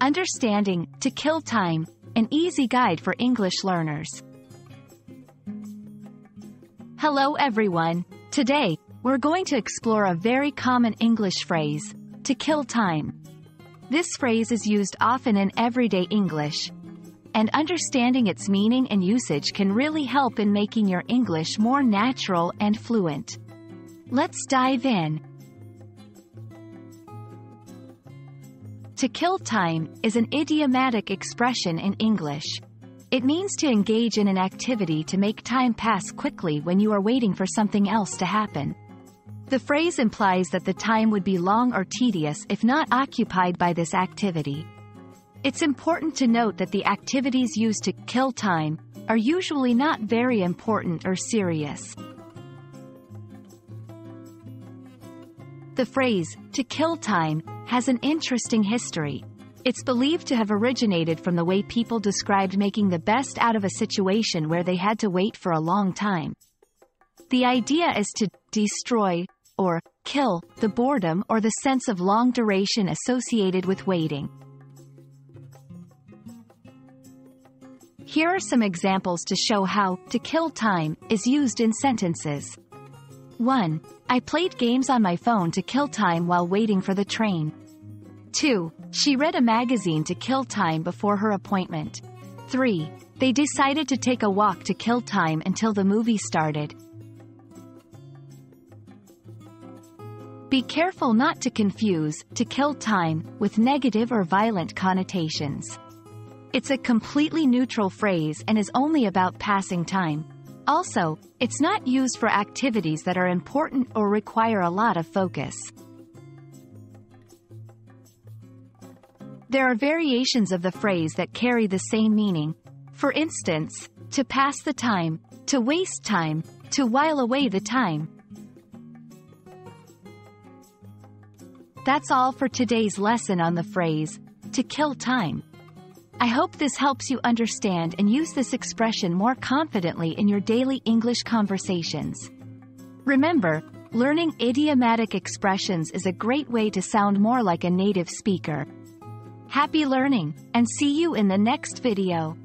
Understanding, to kill time, an easy guide for English learners. Hello everyone. Today, we're going to explore a very common English phrase, to kill time. This phrase is used often in everyday English, and understanding its meaning and usage can really help in making your English more natural and fluent. Let's dive in. To kill time is an idiomatic expression in English. It means to engage in an activity to make time pass quickly when you are waiting for something else to happen. The phrase implies that the time would be long or tedious if not occupied by this activity. It's important to note that the activities used to kill time are usually not very important or serious. The phrase, to kill time, has an interesting history. It's believed to have originated from the way people described making the best out of a situation where they had to wait for a long time. The idea is to destroy, or kill, the boredom or the sense of long duration associated with waiting. Here are some examples to show how to kill time is used in sentences. 1. I played games on my phone to kill time while waiting for the train. 2. She read a magazine to kill time before her appointment. 3. They decided to take a walk to kill time until the movie started. Be careful not to confuse to kill time with negative or violent connotations. It's a completely neutral phrase and is only about passing time. Also, it's not used for activities that are important or require a lot of focus. There are variations of the phrase that carry the same meaning. For instance, to pass the time, to waste time, to while away the time. That's all for today's lesson on the phrase, to kill time. I hope this helps you understand and use this expression more confidently in your daily English conversations. Remember, learning idiomatic expressions is a great way to sound more like a native speaker. Happy learning, and see you in the next video.